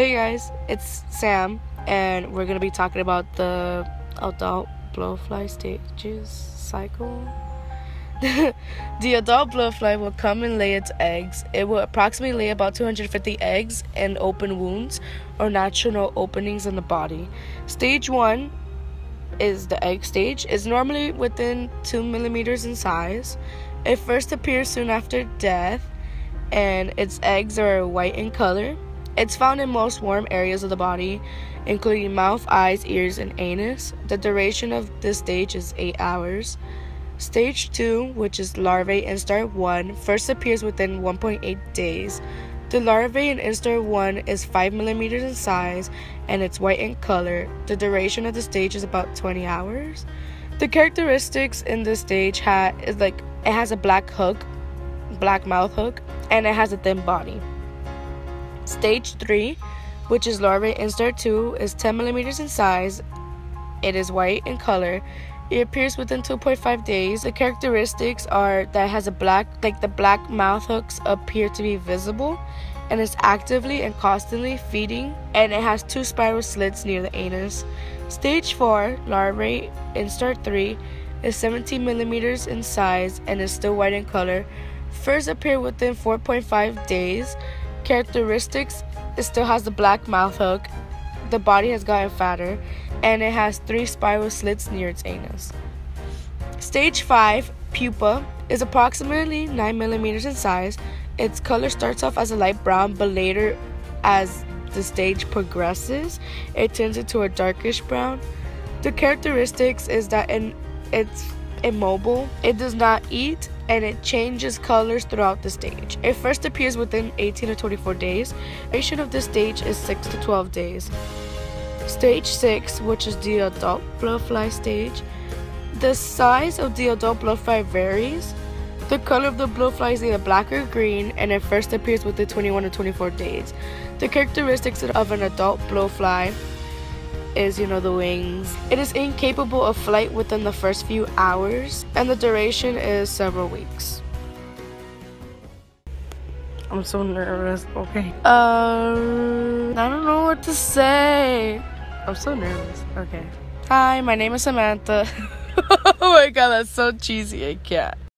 Hey guys, it's Sam, and we're gonna be talking about the adult blowfly stages cycle. the adult blowfly will come and lay its eggs. It will approximately lay about 250 eggs in open wounds or natural openings in the body. Stage one is the egg stage. is normally within two millimeters in size. It first appears soon after death, and its eggs are white in color. It's found in most warm areas of the body, including mouth, eyes, ears, and anus. The duration of this stage is 8 hours. Stage 2, which is larvae instar 1, first appears within 1.8 days. The larvae in instar 1 is 5 millimeters in size and it's white in color. The duration of the stage is about 20 hours. The characteristics in this stage ha- is like it has a black hook, black mouth hook, and it has a thin body. Stage 3, which is larvae instar 2, is 10 millimeters in size. It is white in color. It appears within 2.5 days. The characteristics are that it has a black, like the black mouth hooks appear to be visible, and is actively and constantly feeding, and it has two spiral slits near the anus. Stage 4, larvae instar 3, is 17 millimeters in size and is still white in color. First appear within 4.5 days. Characteristics it still has the black mouth hook, the body has gotten fatter, and it has three spiral slits near its anus. Stage 5, pupa, is approximately 9 millimeters in size. Its color starts off as a light brown, but later, as the stage progresses, it turns into a darkish brown. The characteristics is that in, it's immobile, it does not eat, and it changes colors throughout the stage. It first appears within 18 to 24 days. Duration of this stage is 6 to 12 days. Stage 6, which is the adult blowfly stage, the size of the adult blowfly varies. The color of the blowfly is either black or green, and it first appears within 21 to 24 days. The characteristics of an adult blowfly is, you know, the wings. It is incapable of flight within the first few hours, and the duration is several weeks. I'm so nervous. Okay. Um, I don't know what to say. I'm so nervous. Okay. Hi, my name is Samantha. oh my god, that's so cheesy. I can't.